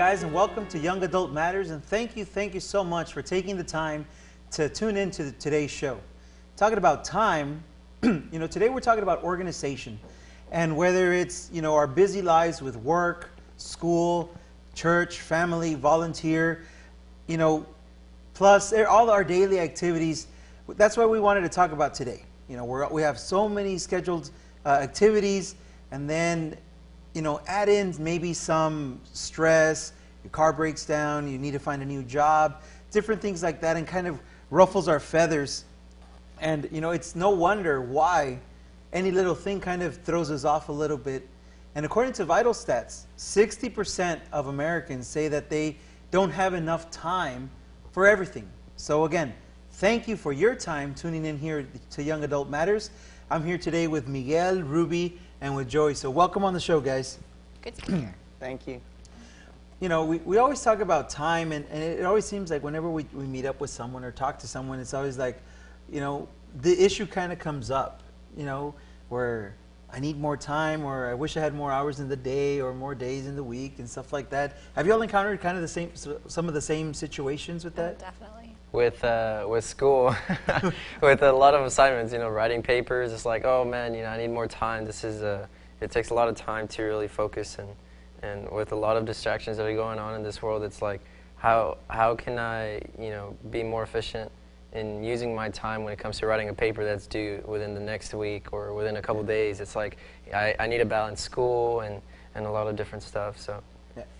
guys, and welcome to Young Adult Matters. And thank you, thank you so much for taking the time to tune in to today's show. Talking about time, you know, today we're talking about organization. And whether it's, you know, our busy lives with work, school, church, family, volunteer, you know, plus all our daily activities, that's what we wanted to talk about today. You know, we have so many scheduled uh, activities, and then you know, add in maybe some stress, your car breaks down, you need to find a new job, different things like that, and kind of ruffles our feathers. And, you know, it's no wonder why any little thing kind of throws us off a little bit. And according to Vital Stats, 60% of Americans say that they don't have enough time for everything. So, again, thank you for your time tuning in here to Young Adult Matters. I'm here today with Miguel, Ruby, and with Joey. So welcome on the show, guys. Good to be here. Thank you. You know, we, we always talk about time, and, and it always seems like whenever we, we meet up with someone or talk to someone, it's always like, you know, the issue kind of comes up, you know, where I need more time, or I wish I had more hours in the day, or more days in the week, and stuff like that. Have you all encountered kind of the same, some of the same situations with oh, that? Definitely. With uh, with school, with a lot of assignments, you know, writing papers, it's like, oh man, you know, I need more time. This is a, it takes a lot of time to really focus, and and with a lot of distractions that are going on in this world, it's like, how how can I, you know, be more efficient in using my time when it comes to writing a paper that's due within the next week or within a couple days. It's like I, I need to balance school and, and a lot of different stuff. So,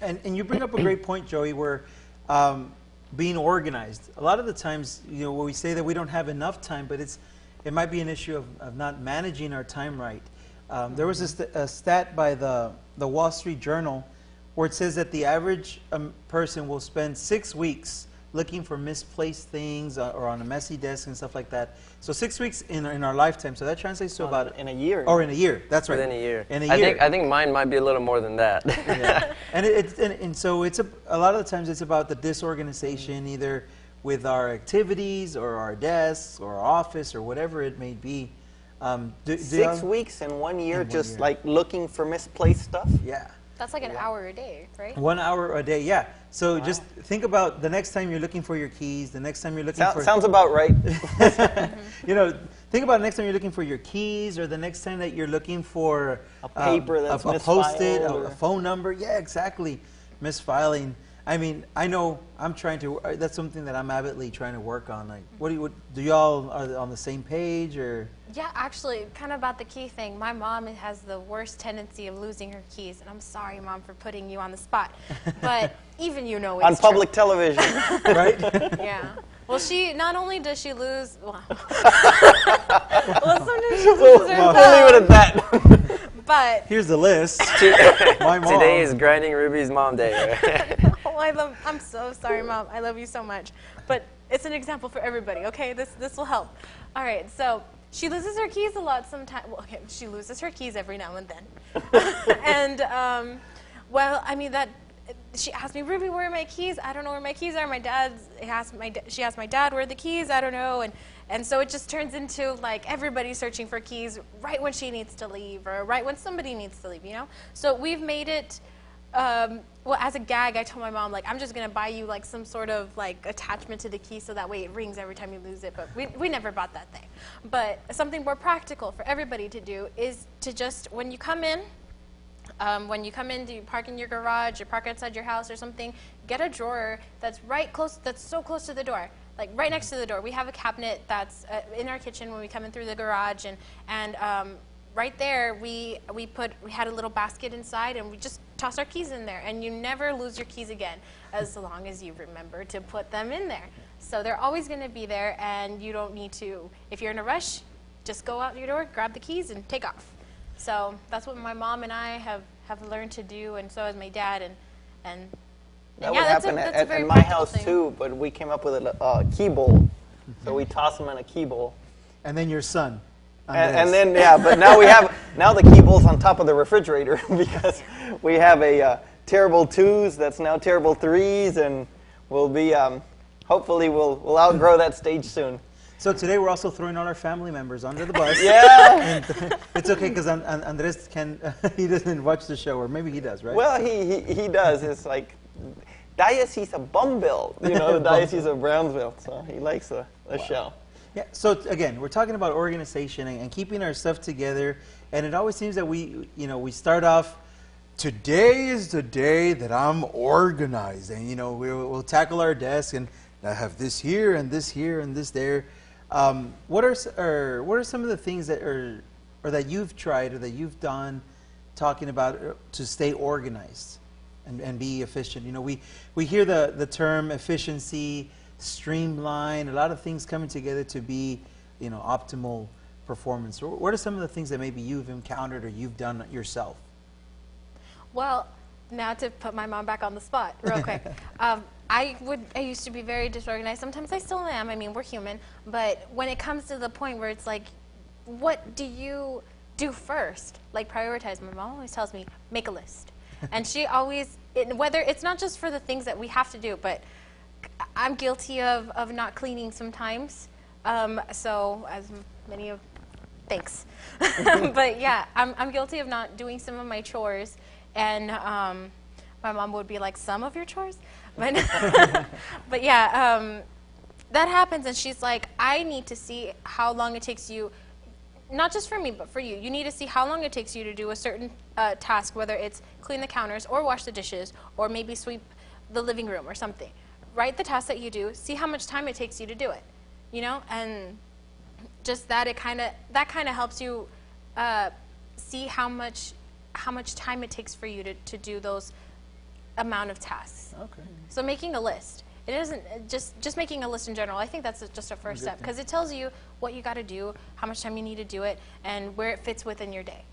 and and you bring up a great point, Joey, where um, being organized. A lot of the times, you know, we say that we don't have enough time, but it's it might be an issue of, of not managing our time right. Um, there was a, st a, stat by the the Wall Street Journal where it says that the average um, person will spend six weeks looking for misplaced things uh, or on a messy desk and stuff like that. So six weeks in, in our lifetime. So that translates to about in a year. Or in a year. That's right. Within a year. In a year. I think I think mine might be a little more than that. yeah. And it, and, and, so it's a, a lot of the times it's about the disorganization, either with our activities or our desks or our office or whatever it may be. Um, do, do Six weeks in one year, in one just year. like looking for misplaced stuff. Yeah. That's like an yeah. hour a day, right? One hour a day, yeah. So wow. just think about the next time you're looking for your keys, the next time you're looking so, for... Sounds about right. you know, think about the next time you're looking for your keys or the next time that you're looking for... A paper um, that's a, a post-it, a, a, phone number. Yeah, exactly. Misfiling. I mean, I know I'm trying to. Uh, that's something that I'm avidly trying to work on. Like, what do you? What, do y'all are on the same page or? Yeah, actually, kind of about the key thing. My mom has the worst tendency of losing her keys, and I'm sorry, mom, for putting you on the spot. But even you know it's on public true. television, right? yeah. Well, she not only does she lose. Well, well sometimes she loses her. We'll leave it at that. But here's the list. My mom. Today is grinding Ruby's mom day. Oh, I love. I'm so sorry, mom. I love you so much. But it's an example for everybody. Okay, this this will help. All right, so she loses her keys a lot sometimes. Well, okay, she loses her keys every now and then. and um, well, I mean that. She asked me, Ruby, where are my keys? I don't know where my keys are. My dad's asked my. She asked my dad where are the keys. I don't know. And and so it just turns into like everybody searching for keys right when she needs to leave or right when somebody needs to leave, you know? So we've made it, um, well, as a gag, I told my mom, like, I'm just going to buy you like some sort of like attachment to the key so that way it rings every time you lose it. But we, we never bought that thing. But something more practical for everybody to do is to just, when you come in, um, when you come in, do you park in your garage or park outside your house or something, get a drawer that's right close, that's so close to the door like right next to the door. We have a cabinet that's uh, in our kitchen when we come in through the garage, and and um, right there we we put we had a little basket inside, and we just toss our keys in there, and you never lose your keys again as long as you remember to put them in there. So they're always going to be there, and you don't need to. If you're in a rush, just go out your door, grab the keys, and take off. So that's what my mom and I have have learned to do, and so has my dad, and and that yeah, would happen a, at, at my house thing. too, but we came up with a uh, key bowl. So we toss them in a key bowl. And then your son. And, and, then yeah, but now we have now the key bowl's on top of the refrigerator because we have a uh, terrible twos that's now terrible threes, and we'll be um, hopefully we'll we'll outgrow that stage soon. So today we're also throwing all our family members under the bus. yeah. And it's okay because Andres can he doesn't watch the show, or maybe he does, right? Well, he, he, he does. It's like Diocese of Bumville, you know, the Diocese of Brownsville. So he likes the, the show. Yeah. So again, we're talking about organization and, and keeping our stuff together, and it always seems that we, you know, we start off. Today is the day that I'm organized, and you know, we'll, we'll tackle our desk, and I have this here and this here and this there. Um, what are or what are some of the things that are or that you've tried or that you've done, talking about uh, to stay organized and, and be efficient? You know, we we hear the the term efficiency, streamline, a lot of things coming together to be, you know, optimal performance. What are some of the things that maybe you've encountered or you've done yourself? Well, now to put my mom back on the spot, real quick. um, I would. I used to be very disorganized. Sometimes I still am. I mean, we're human. But when it comes to the point where it's like, what do you do first? Like prioritize. My mom always tells me make a list, and she always. It, whether it's not just for the things that we have to do, but I'm guilty of of not cleaning sometimes. Um, so as many of thanks. but yeah, I'm, I'm guilty of not doing some of my chores. And um, my mom would be like, some of your chores? But, but yeah, um, that happens. And she's like, I need to see how long it takes you, not just for me, but for you. You need to see how long it takes you to do a certain uh, task, whether it's clean the counters or wash the dishes or maybe sweep the living room or something. Write the task that you do, see how much time it takes you to do it, you know? And just that it kind of that kind of helps you uh, see how much how much time it takes for you to, to do those amount of tasks. Okay. So making a list. It isn't uh, just just making a list in general. I think that's a- just a first step because it tells you what you got to do, how much time you need to do it, and where it fits within your day.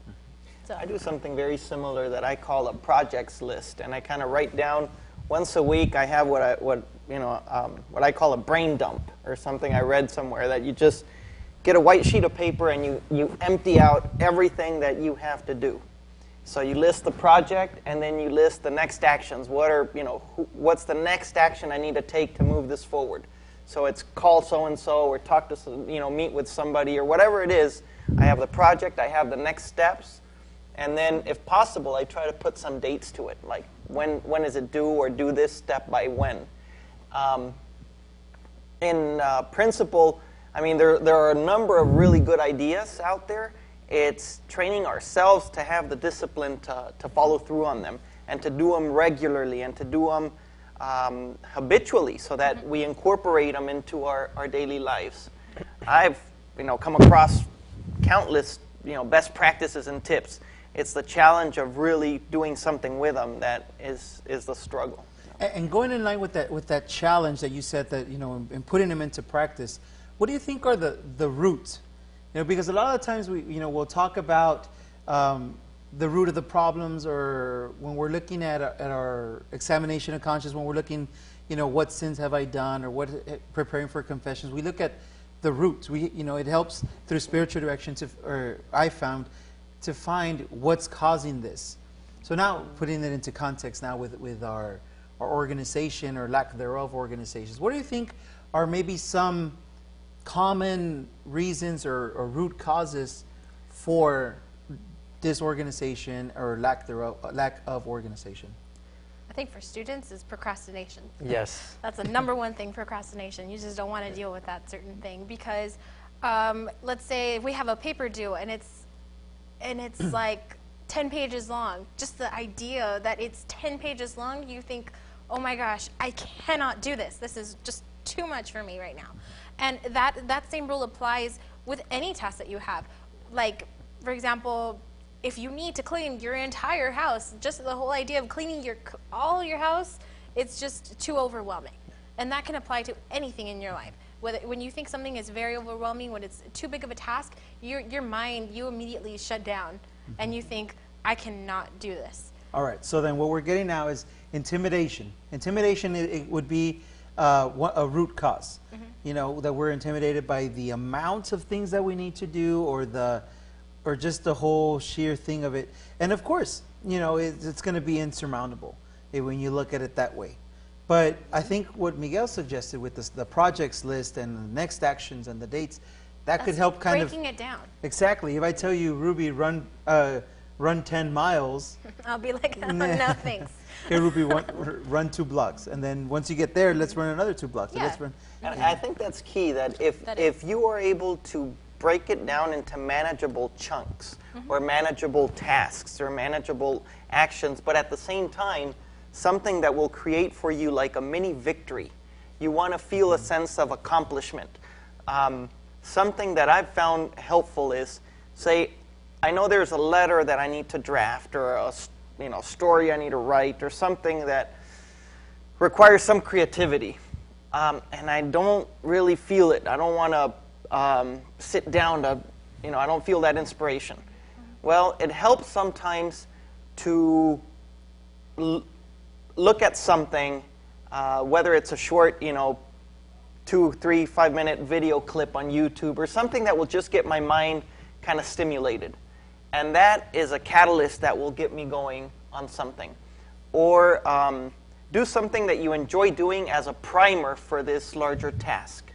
So I do something very similar that I call a projects list, and I kind of write down once a week. I have what I what you know um, what I call a brain dump or something I read somewhere that you just get a white sheet of paper and you you empty out everything that you have to do. So you list the project and then you list the next actions. What are you know who, what's the next action I need to take to move this forward? So it's call so and so or talk to you know meet with somebody or whatever it is. I have the project. I have the next steps. And then, if possible, I try to put some dates to it, like when, when is it due or do this step by when. Um, in uh, principle, I mean, there, there are a number of really good ideas out there. It's training ourselves to have the discipline to, to follow through on them and to do them regularly and to do them um, habitually so that we incorporate them into our, our daily lives. I've you know, come across countless you know, best practices and tips. It's the challenge of really doing something with them that is, is the struggle. And, going in line with that with that challenge that you said that you know and, putting them into practice, what do you think are the the roots? You know, because a lot of the times we you know we'll talk about um, the root of the problems, or when we're looking at our, at our examination of conscience, when we're looking, you know, what sins have I done, or what preparing for confessions, we look at the roots. We you know it helps through spiritual direction to or I found to find what's causing this. So now putting it into context now with, with our, our organization or lack thereof organizations, what do you think are maybe some common reasons or, or root causes for disorganization or lack thereof, lack of organization? I think for students is procrastination. Yes. That's the number one thing procrastination. You just don't want to deal with that certain thing because, um, let's say we have a paper due and it's and it's like 10 pages long. Just the idea that it's 10 pages long, you think, oh my gosh, I cannot do this. This is just too much for me right now. And that that same rule applies with any task that you have. Like, for example, if you need to clean your entire house, just the whole idea of cleaning your all your house, it's just too overwhelming. And that can apply to anything in your life. Whether when you think something is very overwhelming, when it's too big of a task, your your mind you immediately shut down and you think I cannot do this. All right. So then, what we're getting now is intimidation. Intimidation it, it would be uh, a root cause. You know that we're intimidated by the amount of things that we need to do, or the, or just the whole sheer thing of it. And of course, you know it, it's going to be insurmountable eh, when you look at it that way. But I think what Miguel suggested with this, the projects list and the next actions and the dates, that could help kind of breaking it down. Exactly. If I tell you, Ruby, run, uh, run 10 miles. I'll be like, oh, no, thanks. Okay, Ruby, one, run two blocks. And then once you get there, let's run another two blocks. So let's Yeah. run. And I think that's key that if, That if you are able to break it down into manageable chunks or manageable tasks or manageable actions, but at the same time, something that will create for you like a mini victory. You want to feel a sense of accomplishment. Um, something that I've found helpful is say, I know there's a letter that I need to draft or a you know, story I need to write or something that requires some creativity. Um, and I don't really feel it. I don't want to um, sit down to, you know, I don't feel that inspiration. Well, it helps sometimes to look at something, uh, whether it's a short, you know, two, three, five minute video clip on YouTube or something that will just get my mind kind of stimulated. And that is a catalyst that will get me going on something. Or um, do something that you enjoy doing as a primer for this larger task.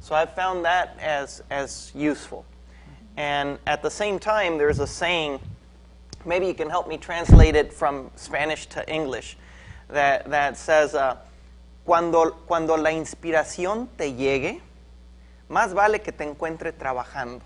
So I've found that as, as useful. And at the same time, there's a saying, maybe you can help me translate it from Spanish to English, that, that says, uh, cuando, cuando la inspiración te llegue, más vale que te encuentre trabajando.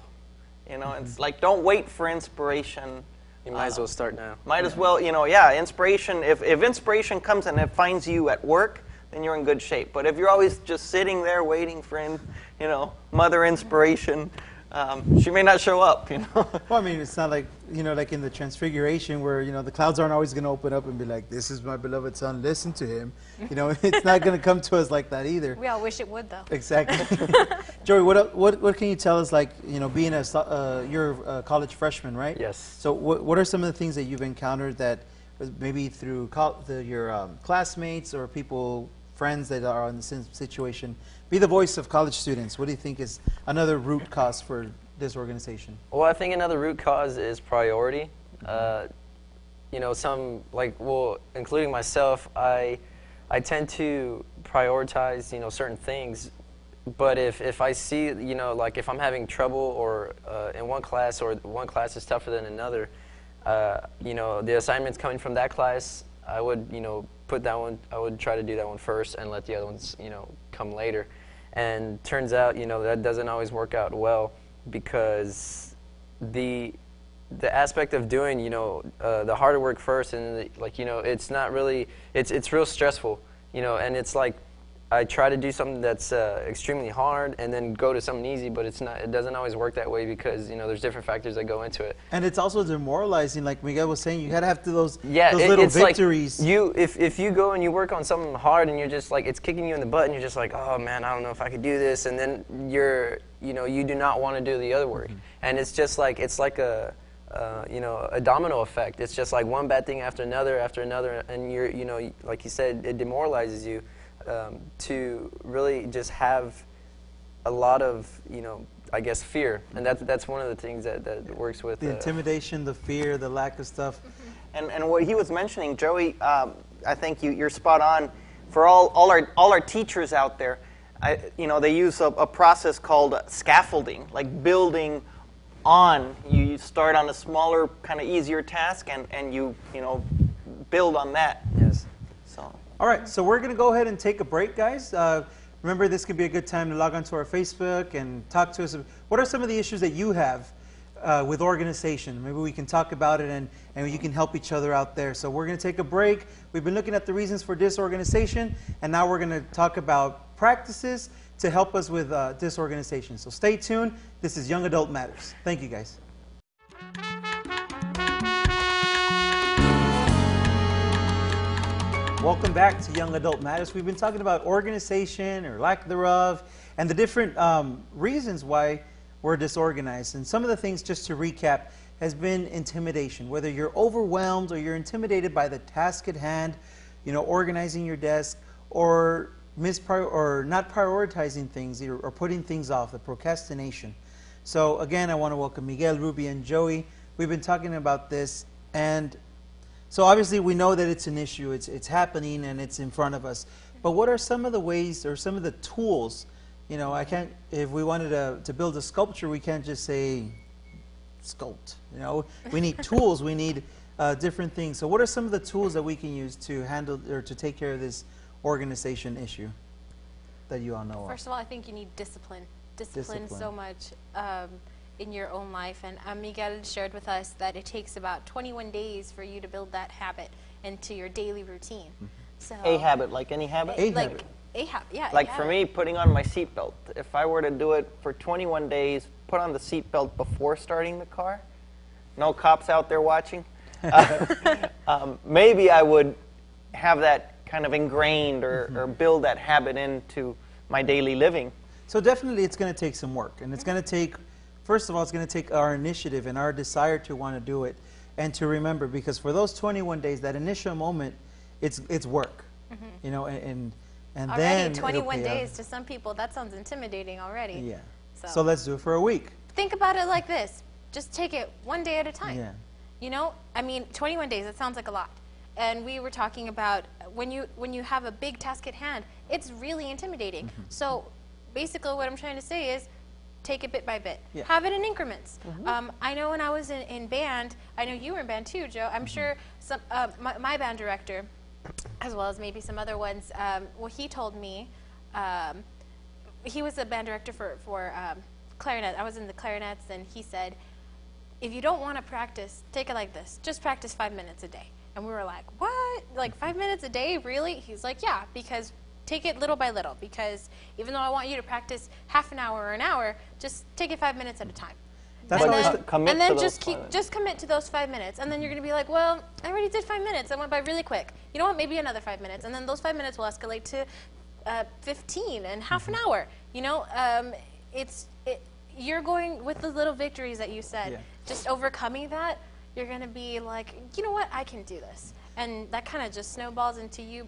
You know, it's like don't wait for inspiration. You might as well start now. Might as well, you know, yeah, inspiration. If, if inspiration comes and it finds you at work, then you're in good shape. But if you're always just sitting there waiting for, in, you know, mother inspiration, um, she may not show up, you know. Well, I mean, it's not like, you know, like in the Transfiguration where, you know, the clouds aren't always going to open up and be like, this is my beloved son, listen to him. You know, it's not going to come to us like that either. We all wish it would, though. Exactly. Joey, what, what, what can you tell us, like, you know, being a, so- uh, you're a college freshman, right? Yes. So what, what are some of the things that you've encountered that maybe through col- the, your um, classmates or people, friends that are in the same situation? Be the voice of college students. What do you think is another root cause for this organization? Well, I think another root cause is priority. Uh, you know, some like well, including myself, I I tend to prioritize you know certain things. But if, if I see you know like if I'm having trouble or uh, in one class or one class is tougher than another, uh, you know the assignments coming from that class, I would you know put that one. I would try to do that one first and let the other ones you know come later. And turns out you know that doesn't always work out well because the the aspect of doing you know uh, the harder work first and the, like you know it's not really it's it's real stressful you know and it's like I try to do something that's uh, extremely hard and then go to something easy but it's not it doesn't always work that way because you know there's different factors that go into it And it's also demoralizing, like Miguel was saying. You gotta have to those yeah those it- little victories. like you if, if you go and you work on something hard and you're just like it's kicking you in the butt and you're just like oh man i don't know if i could do this and then you're you know you do not want to do the other work and it's just like it's like a uh, you know a domino effect it's just like one bad thing after another after another and you're you know like you said it demoralizes you um, to really just have a lot of you know i guess fear and that's that's one of the things that, that works with the uh, intimidation, the fear, the lack of stuff. And, and what he was mentioning, Joey, um, I think you, you're spot on. For all, all, our, all our teachers out there, I, you know, they use a, a process called scaffolding, like building on. You, you start on a smaller, kind of easier task, and, and you, you know, build on that. yes. All right, so we're going to go ahead and take a break, guys. Uh, remember, this could be a good time to log onto our Facebook and talk to us. What are some of the issues that you have uh, with organization? Maybe we can talk about it and, and you can help each other out there. So we're going to take a break. We've been looking at the reasons for disorganization, and now we're going to talk about practices to help us with uh, disorganization. So stay tuned. This is Young Adult Matters. Thank you, guys. Welcome back to Young Adult Matters. We've been talking about organization or lack thereof and the different um, reasons why we're disorganized. And some of the things, just to recap, has been intimidation. Whether you're overwhelmed or you're intimidated by the task at hand, you know, organizing your desk or misprior- or not prioritizing things or putting things off, the procrastination. So again, I want to welcome Miguel, Ruby, and Joey. We've been talking about this and so obviously we know that it's an issue, it's, it's happening and it's in front of us. But what are some of the ways or some of the tools? You know, I can't, if we wanted to, to build a sculpture, we can't just say sculpt. You know, we need tools. We need uh, different things. So, what are some of the tools that we can use to handle or to take care of this organization issue that you all know First of all, I think you need discipline. Discipline, Discipline. so much um, in your own life. And um, Miguel shared with us that it takes about 21 days for you to build that habit into your daily routine. So A habit, like any habit. A like habit. a habit, yeah. a Like for habit. me, putting on my seatbelt. If I were to do it for 21 days, put on the seatbelt before starting the car, no cops out there watching, uh, um, maybe I would have that kind of ingrained or, or build that habit into my daily living. So definitely, it's going to take some work, and it's going to take. First of all, it's going to take our initiative and our desire to want to do it, and to remember because for those 21 days, that initial moment, it's it's work, you know, and and, and already then 21 pay off. days to some people, that sounds intimidating already. Yeah. So, So let's do it for a week. think about it like this just take it one day at a time. Yeah. You know, I mean, 21 days, it sounds like a lot. And we were talking about when you when you have a big task at hand, it's really intimidating. Mm-hmm. So basically what I'm trying to say is take it bit by bit. Yeah. Have it in increments. Um, I know when I was in, in band, I know you were in band too, Joe. I'm sure some uh, my, my band director, as well as maybe some other ones, um, well, he told me, um, he was a band director for, for um, clarinet. I was in the clarinets, and he said, if you don't want to practice, take it like this. Just practice five minutes a day. And we were like, what? Like five minutes a day? Really? He's like, yeah, because take it little by little. Because even though I want you to practice half an hour or an hour, just take it five minutes at a time. That's and then, the- and then just keep, just commit to those five minutes, and then you're going to be like, well, I already did five minutes. I went by really quick. You know what? Maybe another five minutes, and then those five minutes will escalate to uh, 15 and half Mm-hmm. an hour. You know, um, it's it, you're going with the little victories that you said. Yeah. Just overcoming that, you're going to be like, you know what? I can do this, and that kind of just snowballs into you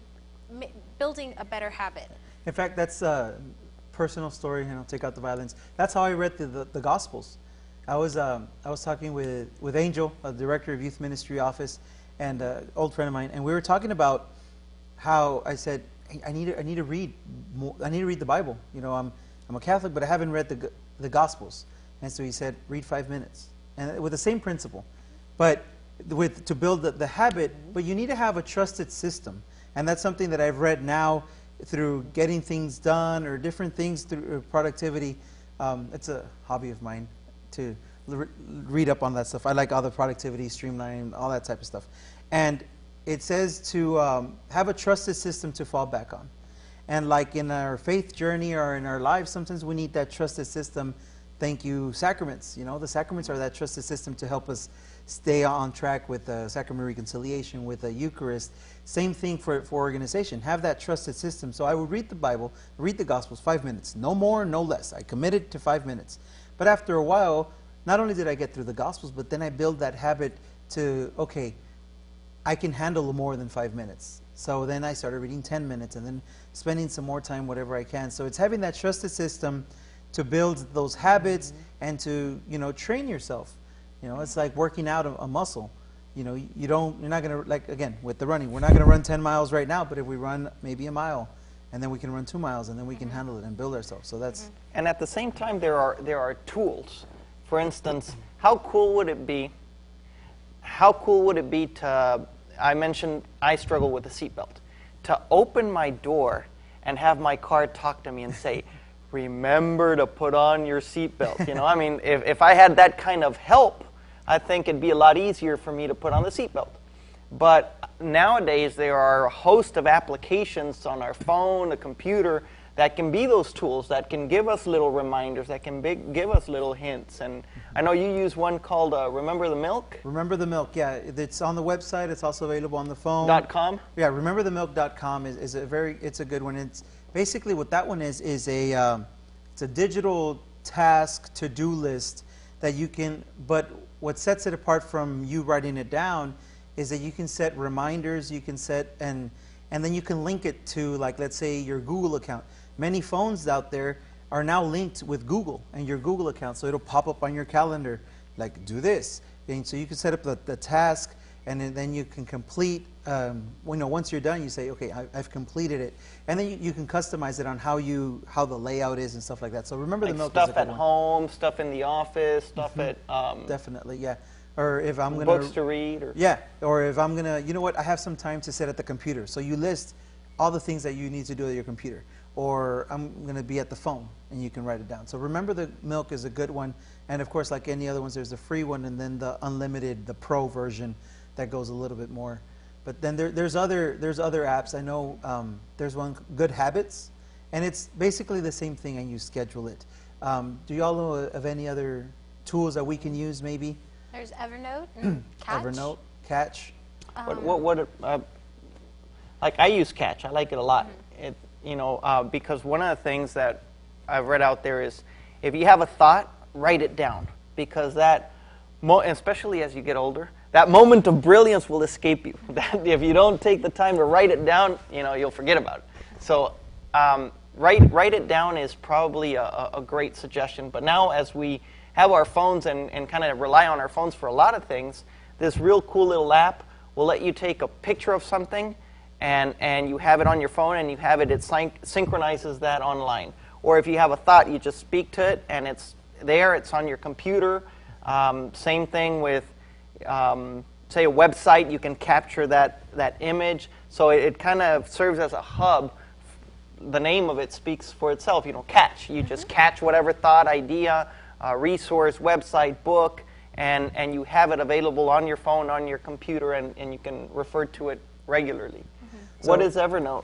building a better habit. In fact, that's a personal story, and I'll take out the violence. That's how I read the, the, the Gospels. I was, um, I was talking with, with Angel, a director of youth ministry office, and an old friend of mine, and we were talking about how I said, I need to, I need to read more, I need to read the Bible. You know, I'm, I'm a Catholic, but I haven't read the, the Gospels. And so he said, read five minutes. And with the same principle. But with, to build the, the habit, but you need to have a trusted system. And that's something that I've read now through getting things done or different things through uh, productivity. Um, it's a hobby of mine to l- read up on that stuff. I like all the productivity, streamlining, all that type of stuff. And it says to um, have a trusted system to fall back on. And like in our faith journey or in our lives, sometimes we need that trusted system. Thank you, sacraments. You know, the sacraments are that trusted system to help us stay on track with the sacrament reconciliation, with the Eucharist. Same thing for, for organization. Have that trusted system. So I would read the Bible, read the Gospels, five minutes. No more, no less. I committed to five minutes. But after a while, not only did I get through the Gospels, but then I built that habit to, okay, I can handle more than five minutes. So then I started reading 10 minutes and then spending some more time, whatever I can. So it's having that trusted system to build those habits and to, you know, train yourself. You know, it's like working out a, a muscle. You know, you don't, you're not going to, like, again, with the running, we're not going to run 10 miles right now, but if we run maybe a mile, and then we can run two miles, and then we can mm-hmm. handle it and build ourselves. So that's, mm-hmm. And at the same time, there are, there are tools. For instance, how cool would it be? How cool would it be to, I mentioned I struggle with the seatbelt, to open my door and have my car talk to me and say, remember to put on your seatbelt. You know, I mean, if, if I had that kind of help, I think it'd be a lot easier for me to put on the seatbelt. But nowadays, there are a host of applications on our phone, a computer, that can be those tools that can give us little reminders, that can big, give us little hints. And I know you use one called uh, Remember the Milk. remember the milk. Yeah, it's on the website. It's also available on the phone. Dot com. Yeah, rememberthemilk.com is, is a very it's a good one. It's basically what that one is is a um, it's a digital task to do list that you can. But what sets it apart from you writing it down is that you can set reminders. You can set and and then you can link it to like let's say your Google account. Many phones out there are now linked with Google and your Google account, so it'll pop up on your calendar like do this. And so you can set up the, the task and then, you can complete. Um, well, you know, once you're done, you say, okay, I, I've completed it, and then you, you can customize it on how you how the layout is and stuff like that. So remember Like the milk is a stuff at one. home, stuff in the office, stuff at um, Definitely, yeah. Or if I'm gonna books to read, or Yeah, or if I'm gonna, you know what, I have some time to sit at the computer. So you list all the things that you need to do at your computer. Or I'm gonna be at the phone and you can write it down. So remember the milk is a good one. And of course, like any other ones, there's the free one and then the unlimited, the pro version that goes a little bit more. But then there, there's other there's other apps. I know um, there's one, Good Habits, and it's basically the same thing and you schedule it. Um, do y'all know of any other tools that we can use maybe? There's Evernote and Catch. Evernote, Catch. what, what, what uh, like I use Catch. I like it a lot. It, you know, uh, because one of the things that I've read out there is if you have a thought, write it down because that, mo- especially as you get older, that moment of brilliance will escape you. If you don't take the time to write it down, you know, you'll forget about it. So. Um, write, write it down is probably a, a great suggestion. But now, as we have our phones and, and kind of rely on our phones for a lot of things, this real cool little app will let you take a picture of something and, and you have it on your phone and you have it, it syn- synchronizes that online. Or if you have a thought, you just speak to it and it's there, it's on your computer. Um, same thing with, um, say, a website, you can capture that, that image. So it, it kind of serves as a hub. The name of it speaks for itself, you know, catch. You just catch whatever thought, idea, uh, resource, website, book, and, and you have it available on your phone, on your computer, and, and you can refer to it regularly. What So- is Evernote?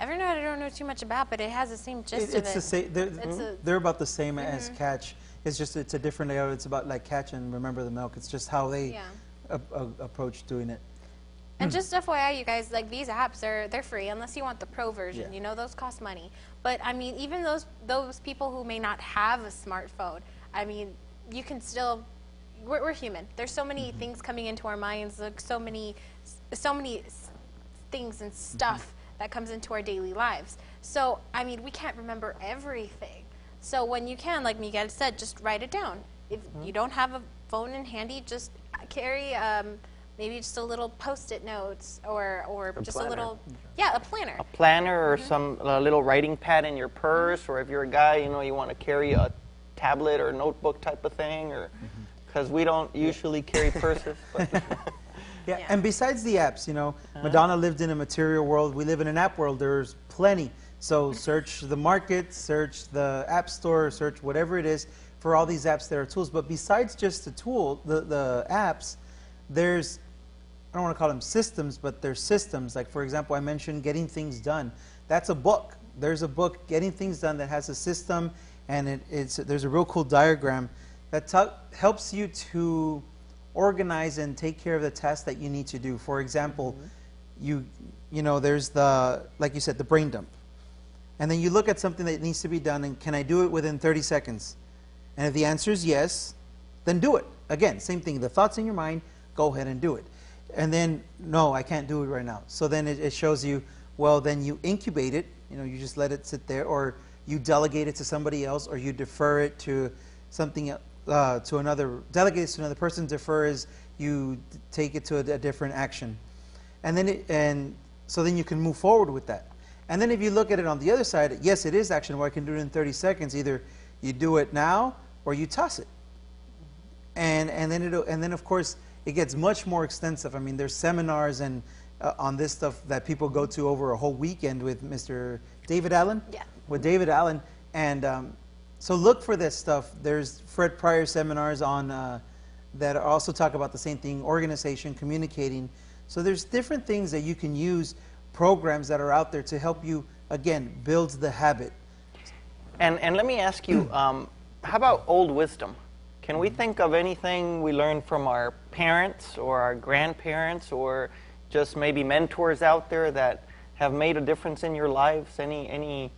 Evernote, I don't know too much about, but it has the same gist It- of it's it. the same. They're, It's a- they're about the same as Catch. It's just it's a different layout. It's about like Catch and Remember the Milk. It's just how they Yeah. approach doing it. And just FYI, you guys, like these apps are they're free unless you want the pro version. Yeah. You know, those cost money. But I mean, even those those people who may not have a smartphone, I mean, you can still. We're, we're human. There's so many mm-hmm. things coming into our minds. Like so many, so many things and stuff mm-hmm. that comes into our daily lives. So I mean, we can't remember everything. So when you can, like Miguel said, just write it down. If you don't have a phone in handy, just carry um, maybe just a little post-it notes or or just planner. a little yeah a planner. a planner or Mm-hmm. some a little writing pad in your purse, or if you're a guy, you know, you want to carry a tablet or notebook type of thing, or Mm-hmm. because we don't usually carry purses. But Yeah. Yeah. And besides the apps, you know, Madonna lived in a material world. We live in an app world. There's plenty. So search the market, search the app store, search whatever it is for all these apps that are tools. But besides just the tool, the, the apps, there's I don't want to call them systems, but they're systems. Like, for example, I mentioned Getting Things Done. That's a book. There's a book, Getting Things Done, that has a system, and it, it's, there's a real cool diagram that helps you to organize and take care of the tasks that you need to do. For example, mm-hmm. you, you know, there's the, like you said, the brain dump. And then you look at something that needs to be done, and can I do it within 30 seconds? And if the answer is yes, then do it. Again, same thing. The thoughts in your mind, go ahead and do it. And then, no, I can't do it right now. So then it, it shows you, well, then you incubate it. You know, you just let it sit there, or you delegate it to somebody else, or you defer it to something, uh, to another, delegate it to another person. Defer is you take it to a, a different action. And then, it, and so then you can move forward with that. And then if you look at it on the other side, yes, it is actionable. I can do it in 30 seconds. Either you do it now or you toss it. And and then it and then of course it gets much more extensive. I mean, there's seminars and uh, on this stuff that people go to over a whole weekend with Mr. David Allen. Yeah. With David Allen, and um, so look for this stuff. There's Fred Pryor seminars on uh, that also talk about the same thing: organization, communicating. So there's different things that you can use, programs that are out there to help you again build the habit. and and let me ask you, um, how about old wisdom? Can we think of anything we learned from our parents or our grandparents or just maybe mentors out there that have made a difference in your lives? Any any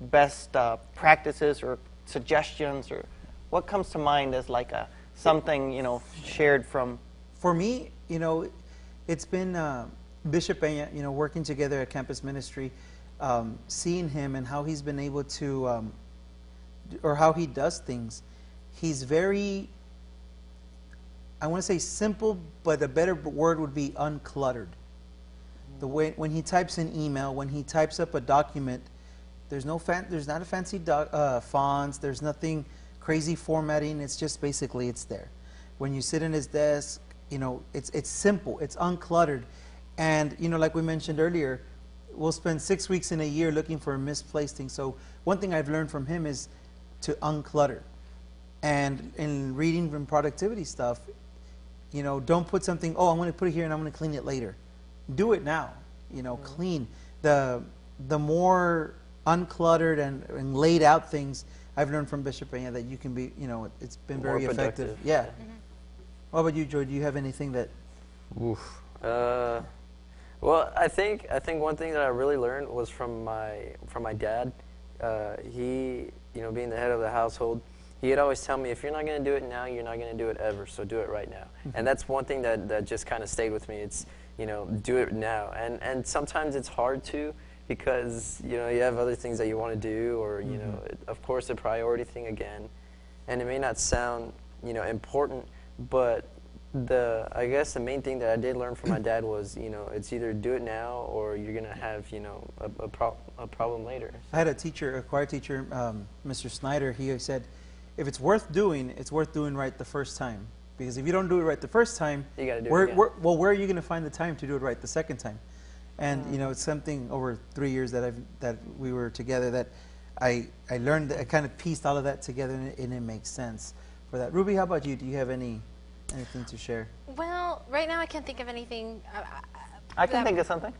best uh, practices or suggestions or what comes to mind as like a something you know shared from for me, you know, it's been uh, Bishop Peña, you know, working together at Campus Ministry, um, seeing him and how he's been able to, um, or how he does things. He's very, I want to say simple, but a better word would be uncluttered. The way when he types an email, when he types up a document, there's no fan, there's not a fancy doc, uh, fonts. There's nothing crazy formatting. It's just basically it's there. When you sit in his desk, you know, it's it's simple. It's uncluttered, and you know, like we mentioned earlier, we'll spend six weeks in a year looking for a misplaced thing. So one thing I've learned from him is to unclutter. And in reading from productivity stuff, you know, don't put something, oh, I'm going to put it here and I'm going to clean it later. Do it now. You know, Mm-hmm. clean. The, the more uncluttered and, and laid out things, I've learned from Bishop Peña that you can be, you know, it's been More very effective. productive. Yeah. What about you, Joy? Do you have anything that, Oof. Uh, well, I think I think one thing that I really learned was from my from my dad. Uh, he, you know, being the head of the household, he'd always tell me, if you're not going to do it now, you're not going to do it ever. So do it right now. And that's one thing that that just kind of stayed with me. It's you know, do it now. And and sometimes it's hard to because you know you have other things that you want to do, or you know, it, of course, the priority thing again. And it may not sound you know important, but the I guess the main thing that I did learn from my dad was you know it's either do it now or you're gonna have you know a, a, pro- a problem later. I had a teacher, a choir teacher, um, Mr. Snyder. He said, if it's worth doing, it's worth doing right the first time. Because if you don't do it right the first time, You gotta do it where, again. where, well, where are you going to find the time to do it right the second time? And you know, it's something over three years that I've that we were together that I I learned. That I kind of pieced all of that together, and it, and it makes sense for that. Ruby, how about you? Do you have any anything to share? Well, right now I can't think of anything. Uh, I can think of something.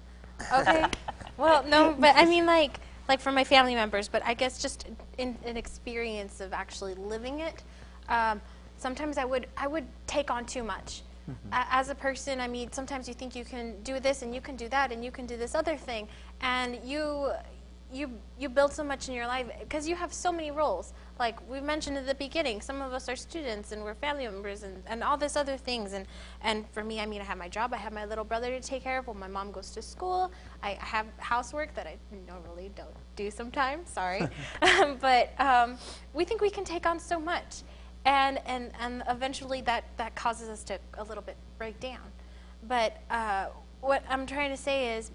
Okay. well, no, but I mean like like for my family members, but I guess just in an experience of actually living it. Um, sometimes I would I would take on too much. A- As a person, I mean, sometimes you think you can do this and you can do that and you can do this other thing, and you you you build so much in your life because you have so many roles. Like we mentioned at the beginning, some of us are students and we're family members and, and all this other things. And and for me, I mean, I have my job, I have my little brother to take care of while my mom goes to school. I I have housework that I normally don't do sometimes. Sorry, but um, we think we can take on so much, and and and eventually that that causes us to a little bit break down. But uh, what I'm trying to say is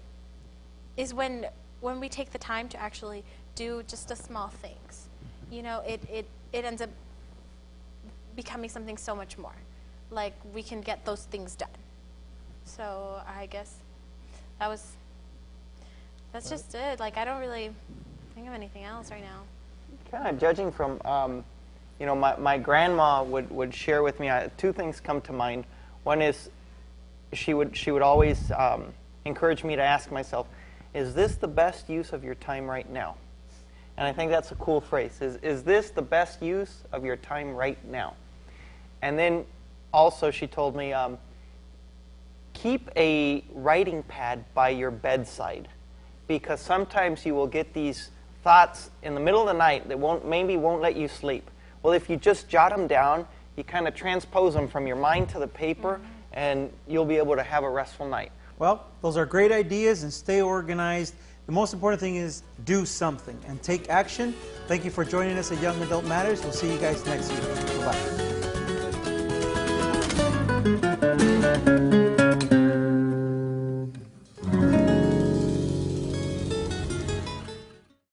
is when when we take the time to actually do just the small things. You know, it, it, it ends up becoming something so much more. Like we can get those things done. So I guess that was that's just it. Like I don't really think of anything else right now. Kind of judging from, um, you know, my, my grandma would, would share with me, uh, two things come to mind. One is she would, she would always um, encourage me to ask myself, is this the best use of your time right now? And I think that's a cool phrase. Is, is this the best use of your time right now? And then also she told me, um, keep a writing pad by your bedside because sometimes you will get these thoughts in the middle of the night that won't maybe won't let you sleep. Well, if you just jot them down, you kind of transpose them from your mind to the paper, and you'll be able to have a restful night. Well, those are great ideas and stay organized. The most important thing is do something and take action. Thank you for joining us at Young Adult Matters. We'll see you guys next week. Bye bye.